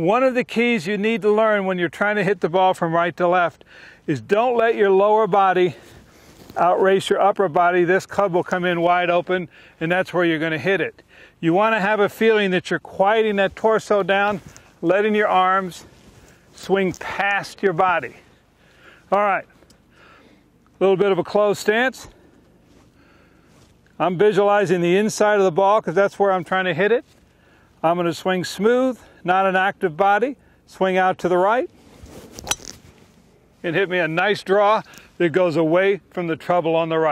One of the keys you need to learn when you're trying to hit the ball from right to left is don't let your lower body outrace your upper body. This club will come in wide open, and that's where you're going to hit it. You want to have a feeling that you're quieting that torso down, letting your arms swing past your body. All right, a little bit of a closed stance. I'm visualizing the inside of the ball because that's where I'm trying to hit it. I'm going to swing smooth, not an active body. Swing out to the right. And hit me a nice draw that goes away from the trouble on the right.